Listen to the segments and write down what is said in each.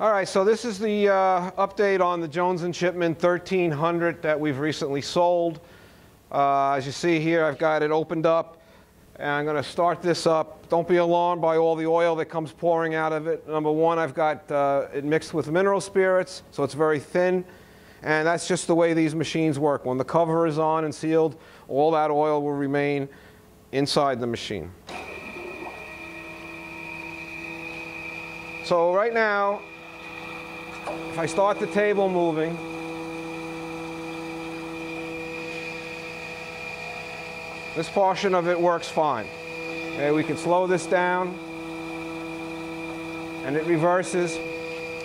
All right, so this is the uh, update on the Jones & Shipman 1300 that we've recently sold. Uh, as you see here, I've got it opened up, and I'm going to start this up. Don't be alarmed by all the oil that comes pouring out of it. Number one, I've got uh, it mixed with mineral spirits, so it's very thin, and that's just the way these machines work. When the cover is on and sealed, all that oil will remain inside the machine. So right now, if I start the table moving, this portion of it works fine. Okay, we can slow this down, and it reverses.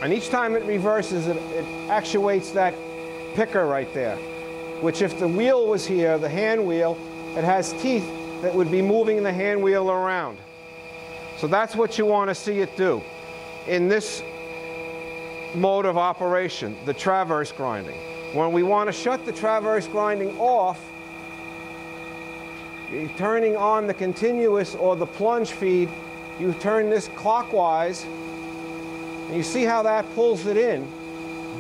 And each time it reverses, it, it actuates that picker right there, which if the wheel was here, the hand wheel, it has teeth that would be moving the hand wheel around. So that's what you want to see it do. In this mode of operation, the traverse grinding. When we want to shut the traverse grinding off, turning on the continuous or the plunge feed, you turn this clockwise, and you see how that pulls it in,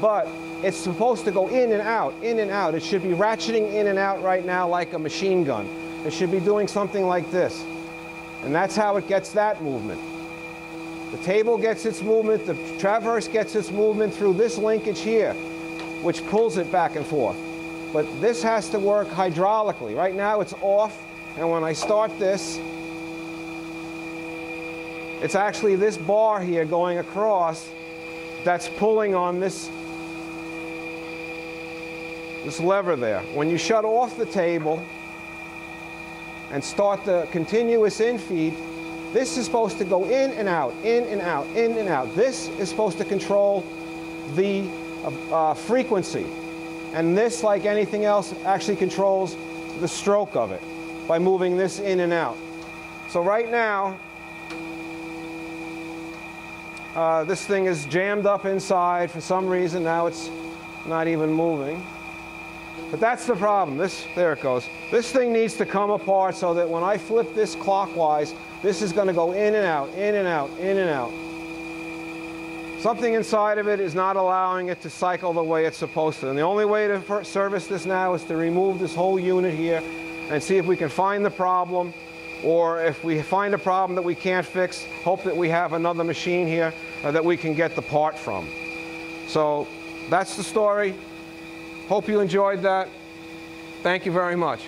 but it's supposed to go in and out, in and out. It should be ratcheting in and out right now like a machine gun. It should be doing something like this. And that's how it gets that movement. The table gets its movement, the traverse gets its movement through this linkage here, which pulls it back and forth. But this has to work hydraulically. Right now it's off, and when I start this, it's actually this bar here going across that's pulling on this, this lever there. When you shut off the table and start the continuous infeed, this is supposed to go in and out, in and out, in and out. This is supposed to control the uh, frequency. And this, like anything else, actually controls the stroke of it by moving this in and out. So right now, uh, this thing is jammed up inside for some reason. Now it's not even moving. But that's the problem. This, there it goes. This thing needs to come apart so that when I flip this clockwise, this is going to go in and out, in and out, in and out. Something inside of it is not allowing it to cycle the way it's supposed to. And the only way to service this now is to remove this whole unit here and see if we can find the problem or if we find a problem that we can't fix, hope that we have another machine here uh, that we can get the part from. So that's the story. Hope you enjoyed that. Thank you very much.